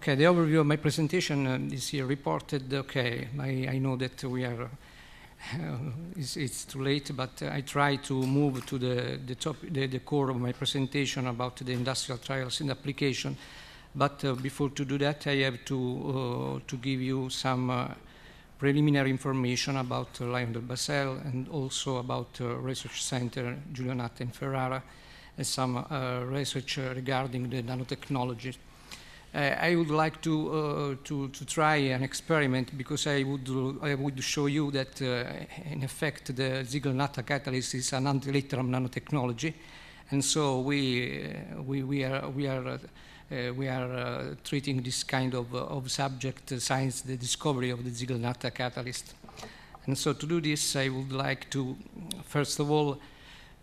Okay, the overview of my presentation uh, is here reported. Okay, I, I know that we are, uh, it's, it's, too late, but uh, I try to move to the, the, top, the, the, core of my presentation about the industrial trials and application. But uh, before to do that, I have to, uh, to give you some uh, preliminary information about uh, LyondellBasell and also about Research Center Giulio Natta in Ferrara and some research regarding the nanotechnology uh, I would like to, uh, to, to, try an experiment because I would, I would show you that, uh, in effect, the Ziegler-Natta catalyst is an ante litteram nanotechnology. And so we, we, we are, we are, uh, we are uh, treating this kind of, of subject uh, science, the discovery of the Ziegler-Natta catalyst. And so to do this, I would like to, first of all,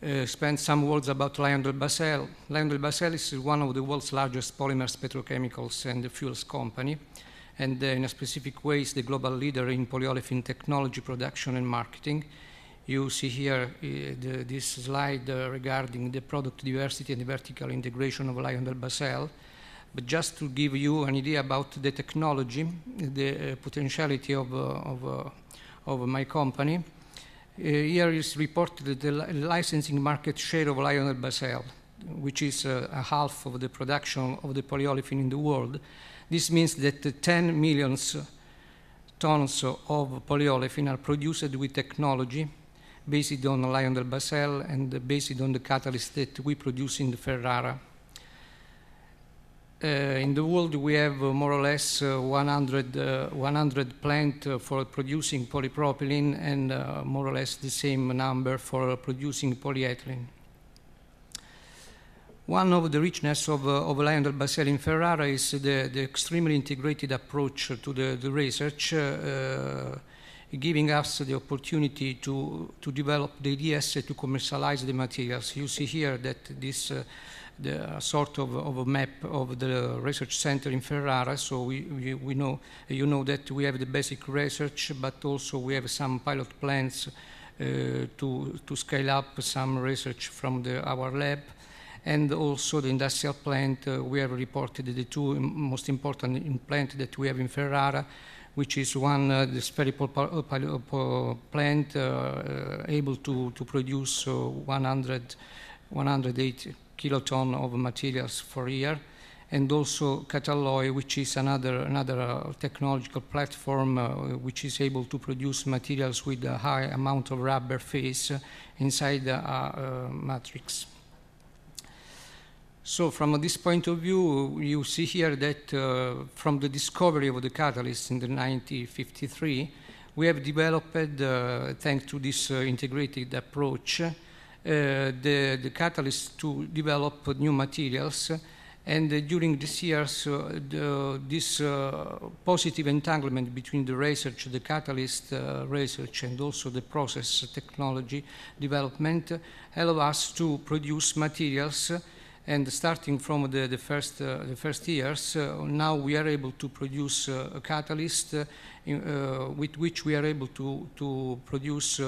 uh, spend some words about LyondellBasell. LyondellBasell is one of the world's largest polymers, petrochemicals, and fuels company, and uh, in a specific way is the global leader in polyolefin technology production and marketing. You see here uh, the, this slide uh, regarding the product diversity and the vertical integration of LyondellBasell. But just to give you an idea about the technology, the uh, potentiality of, of, of my company, here is reported the licensing market share of LyondellBasell, which is uh, a half of the production of the polyolefin in the world. This means that 10 million tons of polyolefin are produced with technology based on LyondellBasell and based on the catalyst that we produce in the Ferrara uh, in the world, we have uh, more or less uh, 100, 100 plants for producing polypropylene and more or less the same number for producing polyethylene. One of the richness of, uh, of LyondellBasell in Ferrara is the, the, extremely integrated approach to the, the research, uh, giving us the opportunity to, to develop the ideas to commercialize the materials. You see here that this uh, the sort of, of, a map of the research center in Ferrara. So we, we, we, know, you know that we have the basic research, but also we have some pilot plans uh, to, to scale up some research from the, our lab. And also the industrial plant, uh, we have reported the two most important plant that we have in Ferrara, which is one, uh, the Spheripol uh, plant uh, able to, to produce uh, 100, 180 kiloton of materials per year, and also Catalloy, which is another, another uh, technological platform uh, which is able to produce materials with a high amount of rubber phase inside the uh, matrix. So from this point of view, you see here that uh, from the discovery of the catalyst in the 1953, we have developed, uh, thanks to this uh, integrated approach, uh, the, the catalyst to develop new materials. And uh, during these years, uh, the, this positive entanglement between the research, the catalyst research, and also the process technology development allow us to produce materials and starting from the, the first, uh, the first years, uh, now we are able to produce uh, a catalyst in, with which we are able to, to produce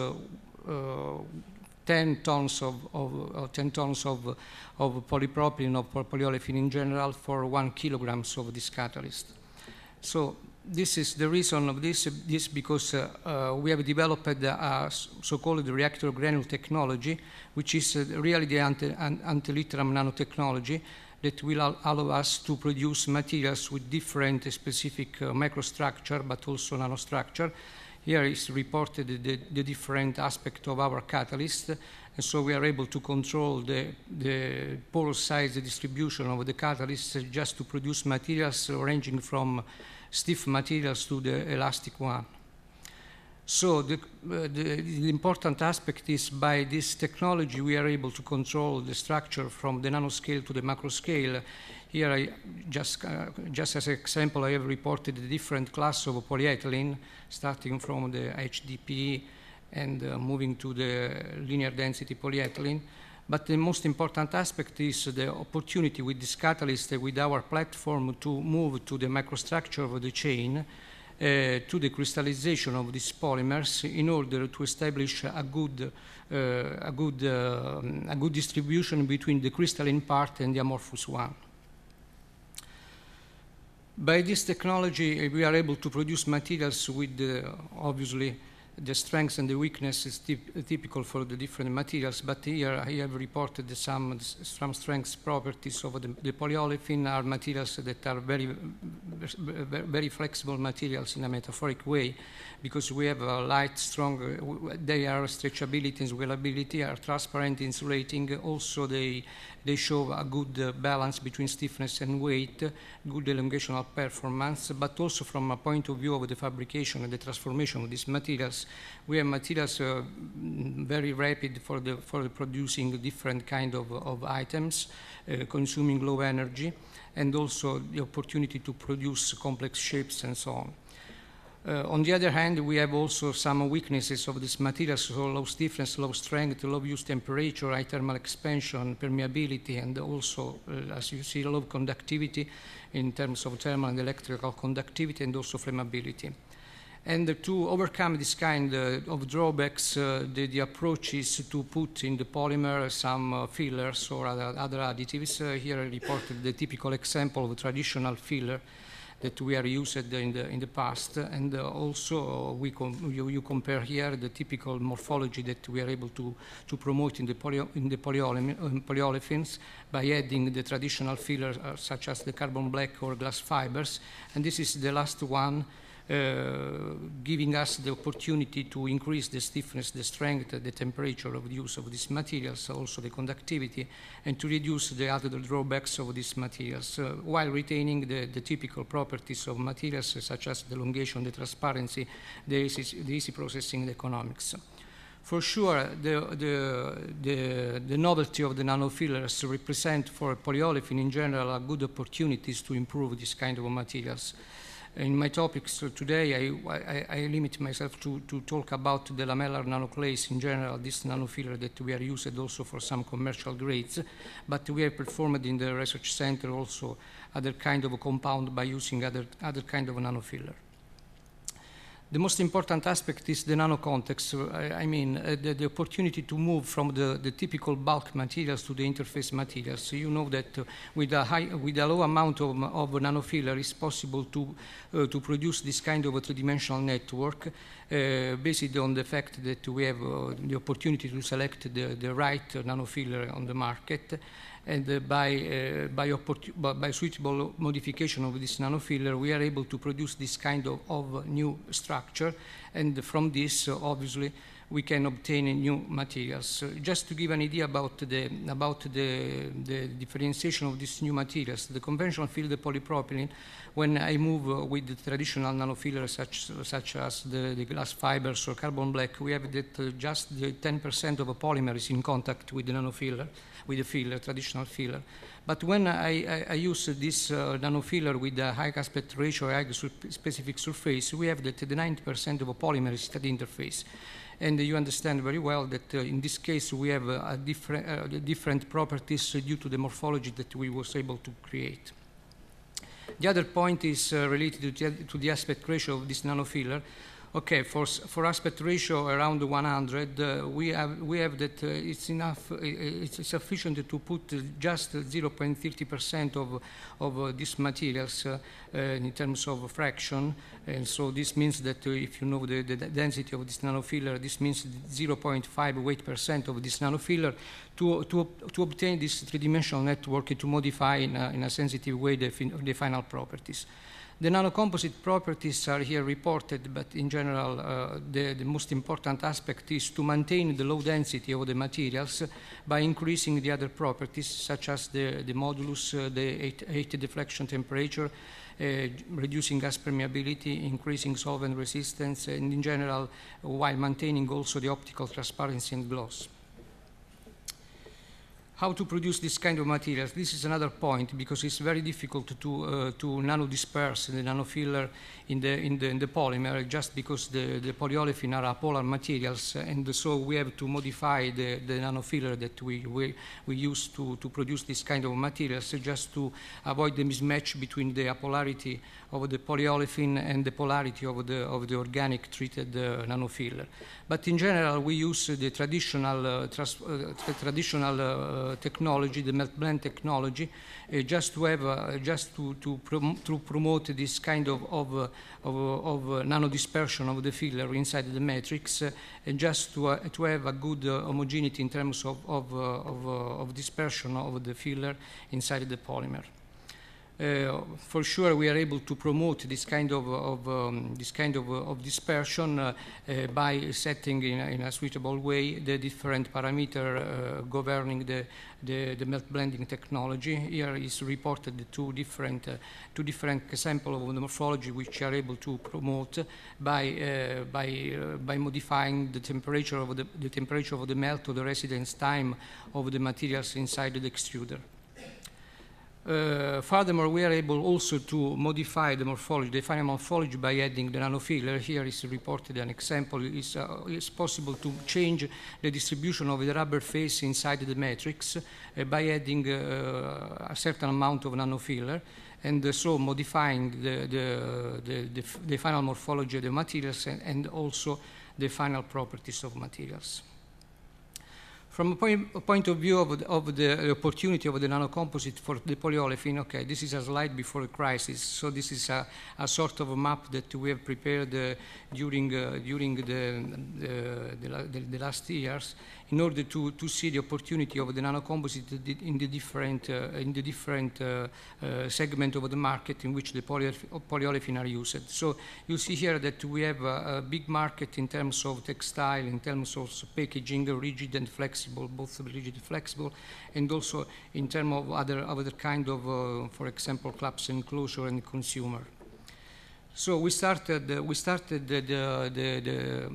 10 tons of, of 10 tons of, of polypropylene or polyolefin in general for one kilograms of this catalyst. So this is the reason of this, this because uh, uh, we have developed a so-called reactor granule technology, which is uh, really the ante litteram nanotechnology that will allow us to produce materials with different specific uh, microstructure, but also nanostructure, here is reported the, the different aspect of our catalyst, and so we are able to control the, the pore size distribution of the catalyst just to produce materials ranging from stiff materials to the elastic one. So the, uh, the, the, important aspect is by this technology we are able to control the structure from the nanoscale to the macro scale here, I just, uh, just as an example, I have reported the different class of polyethylene, starting from the HDPE and uh, moving to the linear density polyethylene. But the most important aspect is the opportunity with this catalyst, uh, with our platform, to move to the microstructure of the chain, uh, to the crystallization of these polymers in order to establish a good, uh, a, good, uh, a good distribution between the crystalline part and the amorphous one. By this technology, eh, we are able to produce materials with obviously the strengths and the weakness is typical for the different materials, but here I have reported some, some strengths properties of the, the polyolefin are materials that are very, very flexible materials in a metaphoric way, because we have a light, strong, eh, they are stretchability and swellability, are transparent, insulating, also they they show a good uh, balance between stiffness and weight, good elongational performance, but also from a point of view of the fabrication and the transformation of these materials, we have materials uh, very rapid for the for the producing different kind of, of items, uh, consuming low energy, and also the opportunity to produce complex shapes and so on. Uh, on the other hand, we have also some weaknesses of this material, so low stiffness, low strength, low use temperature, high thermal expansion, permeability, and also, uh, as you see, low conductivity in terms of thermal and electrical conductivity, and also flammability. And to overcome this kind uh, of drawbacks, uh, the, the, approach is to put in the polymer some uh, fillers or other, other additives. Uh, here I reported the typical example of a traditional filler that we are used in the, in the past. And uh, also we you, you, compare here the typical morphology that we are able to, to promote in the, poly in the um, polyolefins by adding the traditional fillers uh, such as the carbon black or glass fibers. And this is the last one giving us the opportunity to increase the stiffness, the strength, the temperature of the use of these materials, also the conductivity, and to reduce the other drawbacks of these materials, uh, while retaining the, the, typical properties of materials such as the elongation, the transparency, the easy, the easy processing, the economics. For sure, the, the, the, the, novelty of the nanofillers represent for polyolefin in general a good opportunities to improve this kind of materials in my topics today, I, I, I, limit myself to, to talk about the lamellar nanoclays in general, this nanofiller that we are used also for some commercial grades, but we have performed in the research center also other kind of a compound by using other, other kind of nanofiller. The most important aspect is the nano context. I, mean, uh, the, the, opportunity to move from the, the, typical bulk materials to the interface materials. So you know that uh, with, a high, with a low amount of, of nanofiller, it's possible to, uh, to produce this kind of a three-dimensional network uh, based on the fact that we have uh, the opportunity to select the, the right nanofiller on the market and uh, by, uh, by, by, suitable modification of this nanofiller, we are able to produce this kind of, of new structure, and from this, obviously, we can obtain new materials. just to give an idea about the, about the, the differentiation of these new materials, the conventional field polypropylene, when I move with the traditional nanofiller such, such as the, the, glass fibers or carbon black, we have that just the 10% of a polymer is in contact with the nanofiller with a filler, traditional filler. But when I, I, I use this uh, nanofiller with a high aspect ratio, high specific surface, we have that the 90% of a polymer is at the interface. And you understand very well that uh, in this case we have uh, different, uh, different properties due to the morphology that we was able to create. The other point is uh, related to the, to the aspect ratio of this nanofiller. Okay, for, for aspect ratio around 100, uh, we, have, we have that uh, it's enough, uh, it's sufficient to put just 0.30% of, of uh, these materials uh, uh, in terms of fraction. And so this means that if you know the, the, density of this nanofiller, this means 0.5 weight percent of this nanofiller to, to, to obtain this three-dimensional network to modify in a, in a sensitive way the, the final properties. The nanocomposite properties are here reported, but in general, uh, the, the, most important aspect is to maintain the low density of the materials by increasing the other properties, such as the, the modulus, uh, the heat deflection temperature, uh, reducing gas permeability, increasing solvent resistance, and in general, while maintaining also the optical transparency and gloss how to produce this kind of materials. This is another point because it's very difficult to, uh, to nano-disperse the nanofiller in the, in the, in the polymer just because the, the polyolefin are apolar materials and so we have to modify the, the nanofiller that we, we, we use to, to produce this kind of materials just to avoid the mismatch between the apolarity of the polyolefin and the polarity of the, of the organic treated uh, nanofiller. But in general, we use the traditional, uh, uh, traditional uh, technology, the melt blend technology, uh, just to have, just to, to, prom to, promote this kind of, of, of, of nano dispersion of the filler inside the matrix, eh, and just to, eh, to have a good homogeneity in terms of, of, of, of dispersion of the filler inside the polymer. Uh, for sure we are able to promote this kind of, of um, this kind of, of dispersion uh, uh, by setting in a, in a, suitable way the different parameter uh, governing the, the, the, melt blending technology. Here is reported two different, uh, two different samples of the morphology which are able to promote by, uh, by, by modifying the temperature of the, the temperature of the melt or the residence time of the materials inside the extruder. Uh, furthermore, we are able also to modify the morphology, the final morphology by adding the nanofiller. Here is reported an example. It's, uh, it's possible to change the distribution of the rubber phase inside the matrix uh, by adding uh, a certain amount of nanofiller and so modifying the, the, the, the, final morphology of the materials and, and also the final properties of materials. From a point, a of view of the, of the, opportunity of the nanocomposite for the polyolefin, okay, this is a slide before the crisis. So this is a, a sort of a map that we have prepared uh, during, uh, during the, the, the, last years in order to, to see the opportunity of the nanocomposite in the different, uh, in the different uh, uh, segment of the market in which the polyolefin are used. So you see here that we have a, a, big market in terms of textile, in terms of packaging, rigid and flexible, both rigid and flexible, and also in terms of other, other kind of, for example, clamps enclosure and consumer. So we started, uh, we started the, the, the,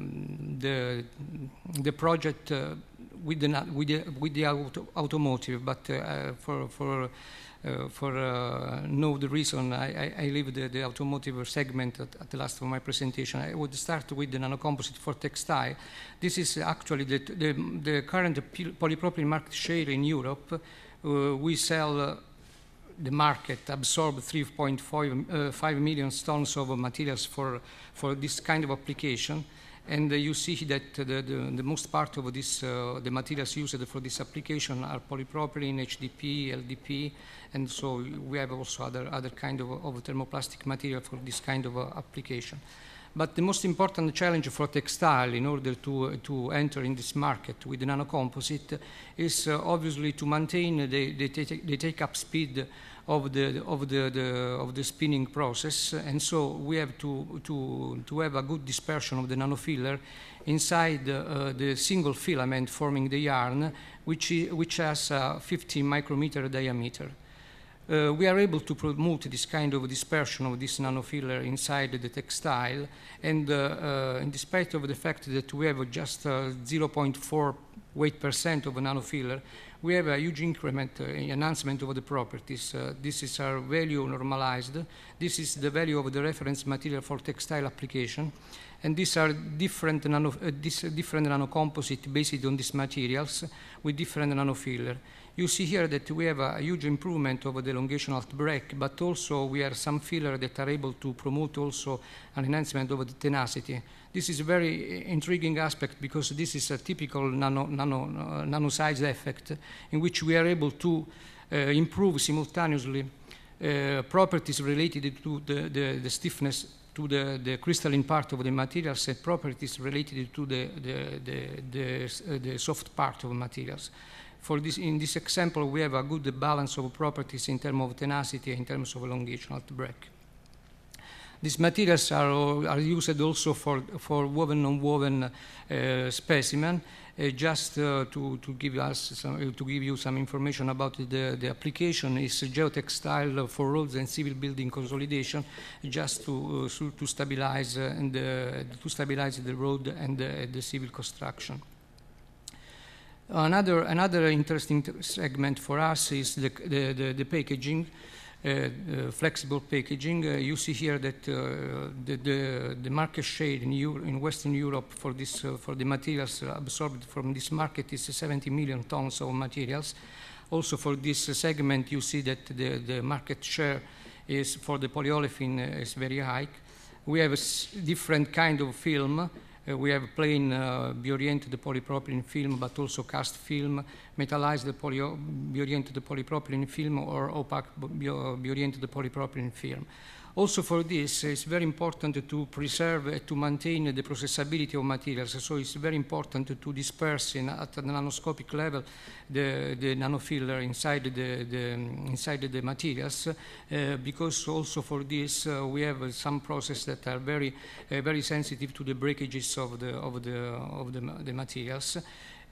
the, the project uh, with, the, with, the, with the auto, automotive, but uh, for, for, uh, for uh, no the reason, I, I, I leave the, the automotive segment at, at, the last of my presentation. I would start with the nanocomposite for textile. This is actually the, the, the current polypropylene market share in Europe. Uh, we sell the market absorbed 3.5 uh, million tons of materials for, for this kind of application. And uh, you see that the, the, the, most part of this, uh, the materials used for this application are polypropylene, HDP, LDP, and so we have also other, other kind of, of thermoplastic material for this kind of uh, application. But the most important challenge for textile in order to, to enter in this market with nanocomposite is uh, obviously to maintain the, the, the take-up speed of the, of, the, the, of the spinning process. And so we have to, to, to have a good dispersion of the nanofiller inside uh, the single filament forming the yarn, which, which has a 50 micrometer diameter uh, we are able to promote this kind of dispersion of this nanofiller inside the textile, and uh, uh, in despite of the fact that we have just uh, 0.4 weight percent of a nanofiller, we have a huge increment, uh, enhancement of the properties. Uh, this is our value normalized. This is the value of the reference material for textile application. And these are different, nano, uh, this, different nanocomposite based on these materials with different nanofiller. You see here that we have a huge improvement of the elongation alt break, but also we have some filler that are able to promote also an enhancement of the tenacity. This is a very intriguing aspect because this is a typical nano, nano, uh, nano size effect in which we are able to uh, improve simultaneously uh, properties related to the, the, the stiffness to the, the, crystalline part of the materials and properties related to the, the, the, the soft part of materials. For this, in this example, we have a good balance of properties in terms of tenacity, in terms of elongation alt break. These materials are, are used also for, for woven non-woven uh, specimen. Uh, just uh, to, to, give us some, uh, to give you some information about the, the application is geotextile for roads and civil building consolidation, just to, uh, to stabilize uh, and to stabilize the road and the civil construction. Another, another interesting segment for us is the, the, the, the packaging, uh, uh, flexible packaging. Uh, you see here that uh, the, the, the, market share in, Euro, in Western Europe for, this, uh, for the materials absorbed from this market is 70 million tons of materials. Also for this segment, you see that the, the market share is for the polyolefin is very high. We have a different kind of film Uh, we have plain uh, oriented polypropylene film, but also cast film, metallized poly oriented polypropylene film, or opaque oriented polypropylene film. Also for this, it's very important to preserve and to maintain the processability of materials. So it's very important to disperse in, at the nanoscopic level the, the nanofiller inside the, the, inside the materials, uh, because also for this uh, we have some processes that are very, uh, very sensitive to the breakages of the, of the, of the, the materials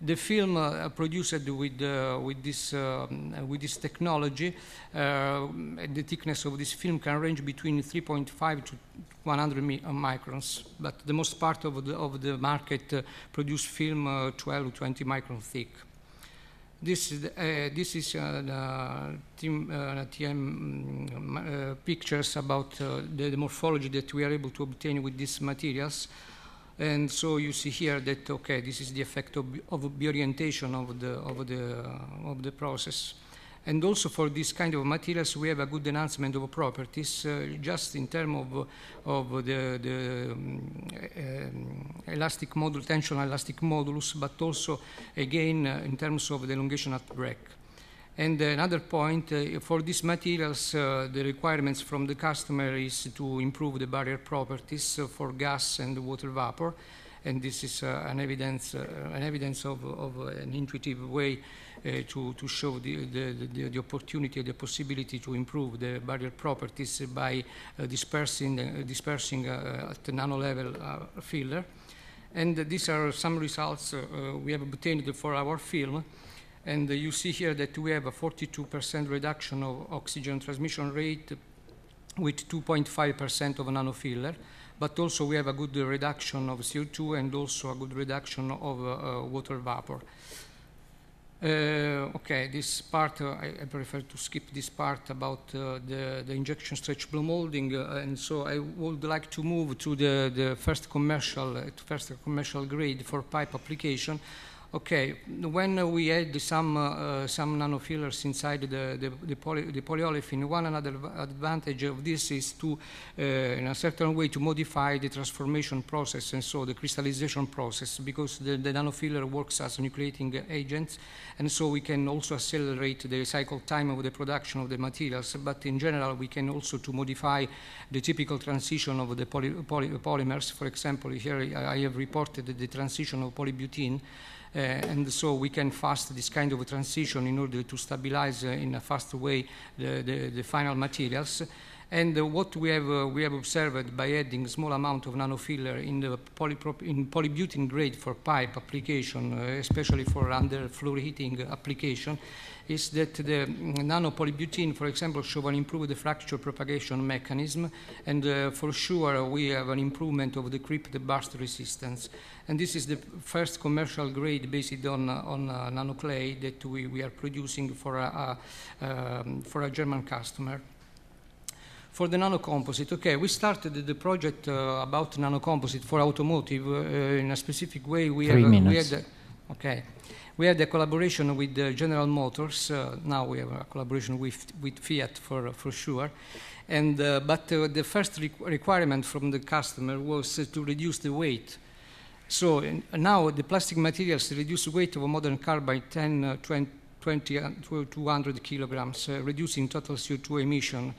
the film uh, produced with, uh, with, this, uh, with this technology, uh, the thickness of this film can range between 3.5 to 100 microns, but the most part of the, of the market uh, produce film uh, 12 to 20 micron thick. This is, this is the TM, TM mm, pictures about the, the morphology that we are able to obtain with these materials. And so you see here that, okay, this is the effect of, of orientation of the, of, the, uh, of the process. And also for this kind of materials, we have a good enhancement of properties, uh, just in terms of, of the, the um, elastic modulus, tension elastic modulus, but also, again, uh, in terms of the elongation at break. And another point, uh, for these materials, uh, the requirements from the customer is to improve the barrier properties uh, for gas and water vapor. And this is uh, an evidence, uh, an evidence of, of an intuitive way to, to show the, the, the, the, opportunity, the possibility to improve the barrier properties by dispersing, dispersing at the nano level filler. And these are some results we have obtained for our film. And uh, you see here that we have a 42% reduction of oxygen transmission rate with 2.5% of nanofiller, but also we have a good reduction of CO2 and also a good reduction of uh, uh, water vapor. Uh, okay, this part, uh, I, I, prefer to skip this part about uh, the, the, injection stretch blow molding, and so I would like to move to the, the first commercial, first commercial grade for pipe application, Okay, when we add some, uh, some nanofillers inside the, the, the, poly, the, polyolefin, one another advantage of this is to, uh, in a certain way, to modify the transformation process and so the crystallization process because the, the nanofiller works as nucleating agents and so we can also accelerate the cycle time of the production of the materials, but in general we can also to modify the typical transition of the poly, poly, polymers. For example, here I have reported the transition of polybutene and so we can fast this kind of transition in order to stabilize uh, in a fast way the, the, the final materials. And uh, what we have, uh, we have observed by adding small amount of nanofiller in the in polybutene grade for pipe application, uh, especially for under floor heating application, is that the nanopolybutene, for example, show an improved fracture propagation mechanism, and uh, for sure we have an improvement of the creep the burst resistance. And this is the first commercial grade based on, on uh, nanoclay that we, we are producing for a, a um, for a German customer for the nanocomposite, okay, we started the project uh, about nanocomposite for automotive uh, in a specific way. We Three have, minutes. We had, okay. We had a collaboration with uh, General Motors. Uh, now we have a collaboration with, with Fiat for, for sure. And, uh, but uh, the first requirement from the customer was uh, to reduce the weight. So in, now the plastic materials reduce the weight of a modern car by 10, 20, 20 200 kilograms, reducing total CO2 emission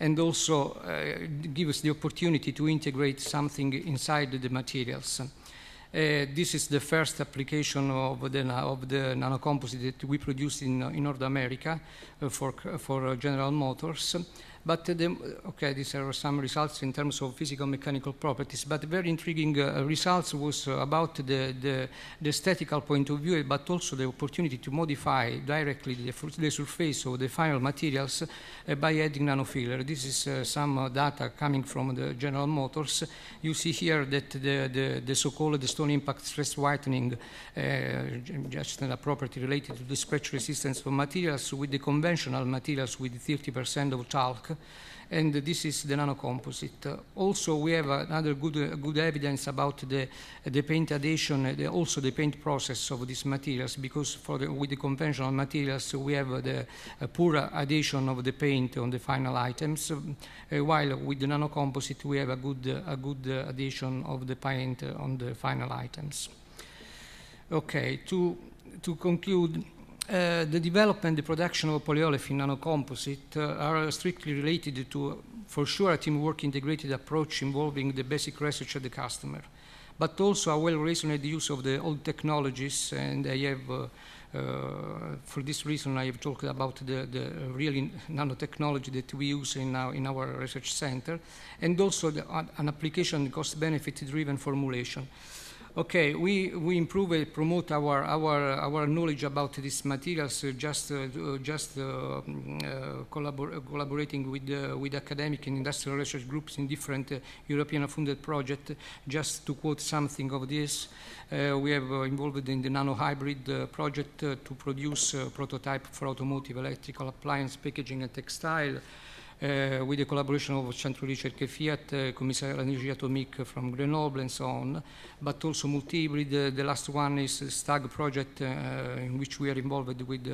and also uh, give us the opportunity to integrate something inside the materials. Uh, this is the first application of the, of the nanocomposite that we produced in, in North America uh, for, for General Motors. But the, okay, these are some results in terms of physical mechanical properties, but very intriguing uh, results was uh, about the, the, the, aesthetical point of view, but also the opportunity to modify directly the, the surface of the final materials uh, by adding nanofiller. This is uh, some uh, data coming from the General Motors. You see here that the, the, the so-called stone impact stress whitening, uh, just a property related to the scratch resistance of materials with the conventional materials with 30% of talc, and this is the nanocomposite. Uh, also, we have another good, uh, good evidence about the, the paint adhesion, the, also the paint process of these materials, because for the, with the conventional materials, we have the poor adhesion of the paint on the final items, while with the nanocomposite, we have a good, a good adhesion of the paint on the final items. Okay, to, to conclude, uh, the development the production of polyolefin nanocomposite uh, are strictly related to, for sure, a teamwork integrated approach involving the basic research of the customer, but also a well-reasoned use of the old technologies, and I have, uh, uh for this reason, I have talked about the, the real nanotechnology that we use in our, in our research center, and also the, an application cost-benefit driven formulation. Okay, we, we improve and promote our, our, our knowledge about these materials uh, just, uh, uh just uh, mm, uh collabor collaborating with, uh, with academic and industrial research groups in different European funded projects. Just to quote something of this, we have involved in the nano-hybrid project to produce prototype for automotive, electrical appliance, packaging and textile. Uh, with the collaboration of Centro Ricerche Fiat, uh, Commissariat Energie Atomique from Grenoble and so on, but also multi-hybrid. Uh, the last one is the STAG project in which we are involved with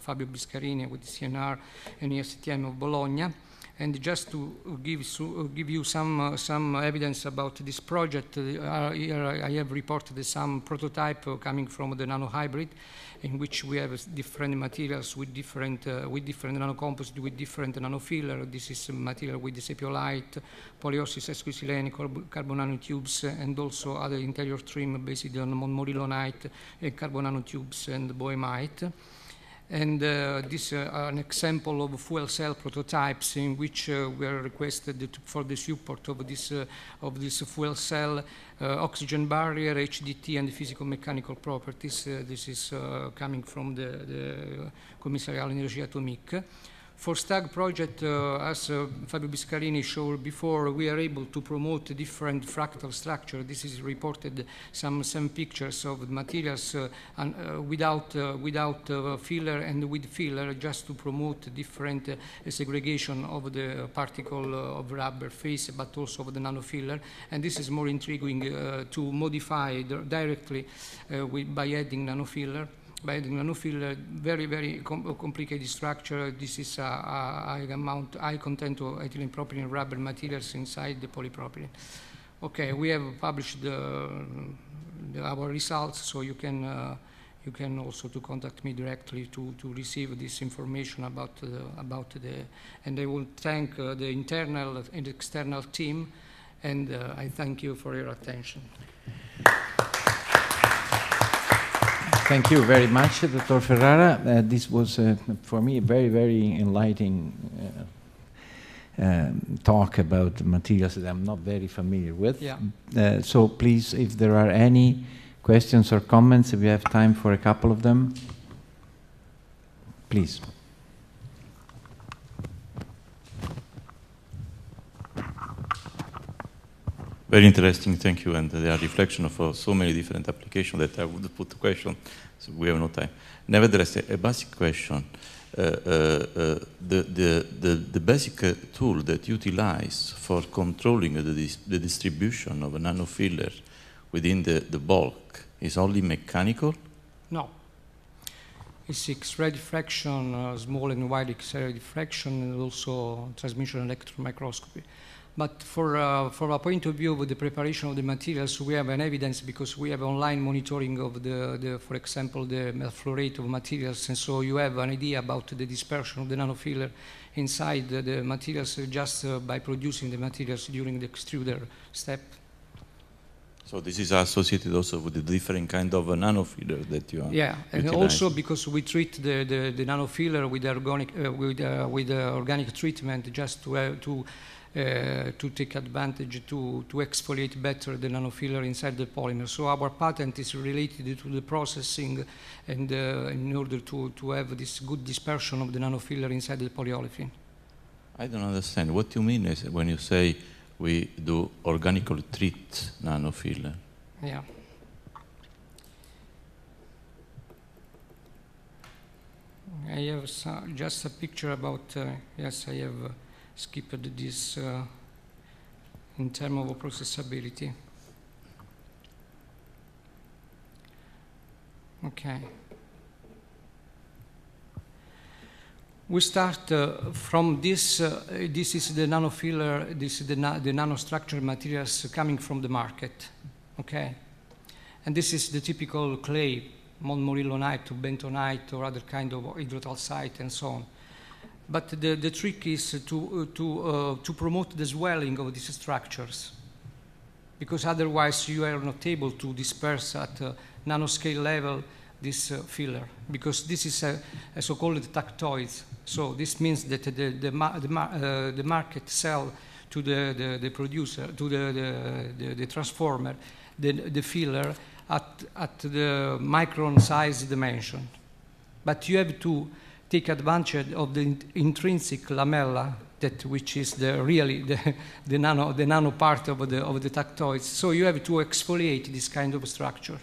Fabio Biscarini, with CNR and ESTM of Bologna. And just to give, so, give you some, uh, some evidence about this project, uh, here I have reported some prototype coming from the nano hybrid, in which we have different materials with different, uh, with different nanocomposite, with different nanofiller. This is material with the sepiolite, polyosys esquilene, carbon nanotubes, and also other interior trim based on montmorillonite, carbon nanotubes, and boehmite. And uh, this is uh, an example of fuel cell prototypes in which uh, we are requested to, for the support of this, uh, of this fuel cell uh, oxygen barrier, HDT, and physical-mechanical properties. Uh, this is coming from the, the Commissariat Energie Atomique. For STAG project, uh, as uh, Fabio Biscarini showed before, we are able to promote different fractal structure. This is reported some, some pictures of materials uh, and, uh, without, uh, without uh, filler and with filler just to promote different segregation of the particle of rubber phase, but also of the nanofiller. And this is more intriguing to modify directly with, by adding nanofiller by the nanofiller, very, very com complicated structure. This is a, a high amount, high content of ethylene propylene rubber materials inside the polypropylene. Okay, we have published the, the, our results, so you can uh, you can also to contact me directly to, to receive this information about the, about the and I will thank uh, the internal and external team and uh, I thank you for your attention. Thank you very much, Dr. Ferrara. Uh, this was, uh, for me, a very, very enlightening uh, um, talk about materials that I'm not very familiar with. Yeah. Uh, so please, if there are any questions or comments, if you have time for a couple of them, please. Very interesting, thank you. And there are reflection of uh, so many different applications that I would put the question, so we have no time. Nevertheless, a, a basic question. Uh, uh, uh the, the, the, the, basic uh, tool that you utilize for controlling the, dis the distribution of a nanofiller within the, the bulk is only mechanical? No. It's X-ray diffraction, uh, small and wide X-ray diffraction, and also transmission electron microscopy. But for, uh, from a point of view of the preparation of the materials, we have an evidence because we have online monitoring of the, the for example, the flow rate of materials, and so you have an idea about the dispersion of the nanofiller inside the, the materials just uh, by producing the materials during the extruder step. So this is associated also with the different kind of nanofiller that you are Yeah, and also because we treat the, the, the nanofiller with organic, uh, with, uh, with uh, organic treatment just to, uh, to to take advantage to, to exfoliate better the nanofiller inside the polymer. So our patent is related to the processing and uh, in order to, to have this good dispersion of the nanofiller inside the polyolefin. I don't understand. What you mean is when you say we do organically treat nanofiller? Yeah. I have just a picture about, uh, yes, I have uh, skip this uh, in terms of processability. Okay. We start uh, from this, uh, this is the nanofiller, this is the, na the nanostructured materials coming from the market, okay? And this is the typical clay, montmorillonite, bentonite, or other kind of hydrotalcite and so on. But the, the trick is to, uh, to, uh, to promote the swelling of these structures, because otherwise you are not able to disperse at nanoscale level this uh, filler because this is a, a so-called tactoid. So this means that the, the, the, uh, the market sell to the, the, the producer, to the, the, the, transformer, the, the filler at, at the micron size dimension. But you have to take advantage of the intrinsic lamella that which is the really the, the, nano, the nano part of the, of the tactoids. So you have to exfoliate this kind of structure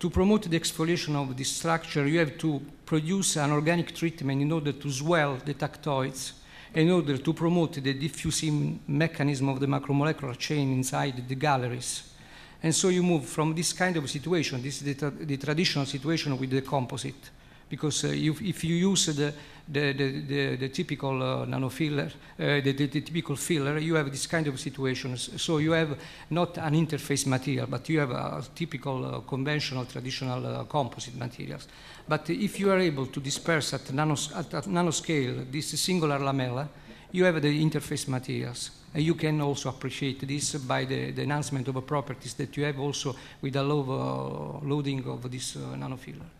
to promote the exfoliation of this structure, you have to produce an organic treatment in order to swell the tactoids, in order to promote the diffusing mechanism of the macromolecular chain inside the galleries. And so you move from this kind of situation, this is the, tra the traditional situation with the composite, because uh, if you use the, the, the, the typical uh, nanofiller, uh, the, typical filler, you have this kind of situations. So you have not an interface material, but you have a typical uh, conventional traditional composite materials. But if you are able to disperse at, nanos, at, at nanoscale this singular lamella, you have the interface materials. And you can also appreciate this by the, the enhancement of properties that you have also with the low uh, loading of this uh, nanofiller.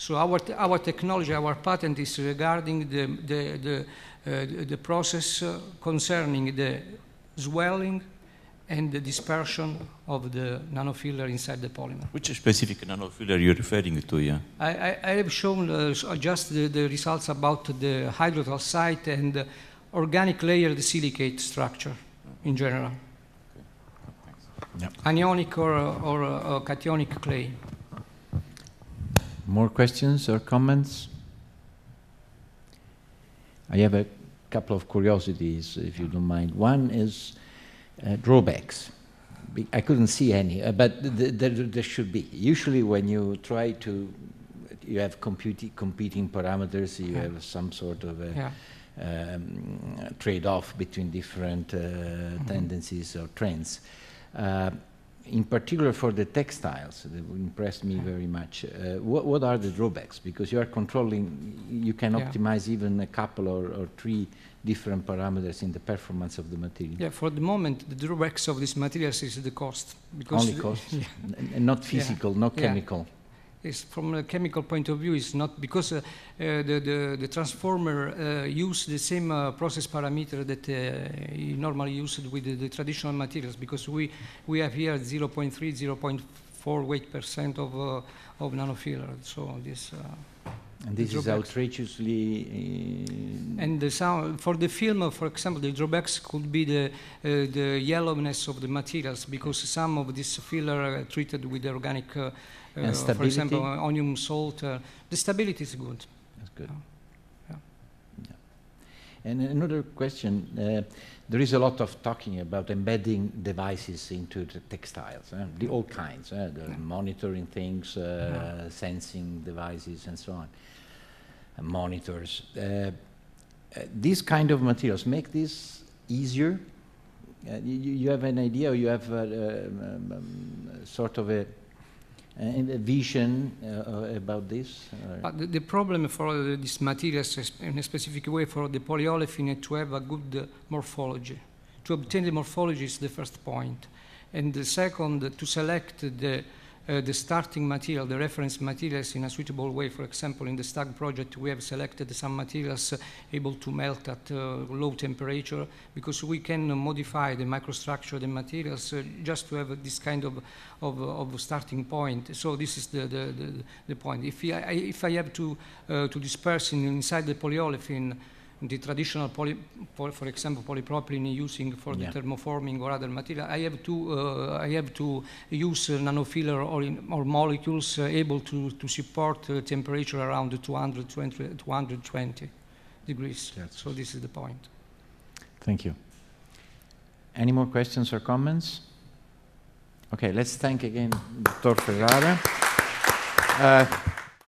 So our, our technology, our patent is regarding the, the, the, uh, the process uh, concerning the swelling and the dispersion of the nanofiller inside the polymer. Which specific nanofiller are you referring to? Yeah? I, I, I have shown uh, just the, the, results about the hydrotalcite and organic layered silicate structure in general. Okay. Yep. Anionic or, or uh, cationic clay. More questions or comments? I have a couple of curiosities, if you don't mind. One is uh, drawbacks. I couldn't see any, uh, but th th there should be. Usually, when you try to, you have competing parameters, you yeah. have some sort of a yeah. um, trade off between different uh, mm -hmm. tendencies or trends. In particular for the textiles, that impressed me very much. Uh, what, what, are the drawbacks? Because you are controlling, you can yeah. optimize even a couple or, or, three different parameters in the performance of the material. Yeah, for the moment, the drawbacks of these materials is the cost. Because Only cost, yeah. and not physical, yeah. not chemical is from a chemical point of view it's not because uh, uh, the, the, the, transformer uh, use the same uh, process parameter that uh, normally used with the, the, traditional materials because we, we have here 0.3, 0.4 weight percent of, uh, of nanofiller. So this and this is outrageously. Uh, and the sound, for the film, for example, the drawbacks could be the, uh, the yellowness of the materials because some of this filler are treated with organic uh, uh, for example, onium salt. Uh, the stability is good. That's good. Yeah. yeah. And another question, uh, there is a lot of talking about embedding devices into the textiles, uh, the all kinds, uh, the yeah. monitoring things, uh, yeah. sensing devices and so on, monitors. these kind of materials make this easier? You, you, have an idea, or you have um, um, sort of a uh, vision uh, about this? But the, the, problem for uh, these materials, in a specific way, for the polyolefin, to have a good morphology. To obtain the morphology is the first point. And the second, to select the uh, the starting material, the reference materials in a suitable way. For example, in the STAG project, we have selected some materials uh, able to melt at uh, low temperature because we can modify the microstructure of the materials uh, just to have this kind of, of, of, starting point. So this is the, the, the, the point. If I, if I have to, to disperse in, inside the polyolefin the traditional, poly, poly, for example, polypropylene using for yeah. the thermoforming or other material, I have to, uh, I have to use uh, nanofiller or, in, or molecules uh, able to, to support uh, temperature around 220, 220 degrees. Yes. So this is the point. Thank you. Any more questions or comments? Okay, let's thank again Dr. Ferrara. Uh,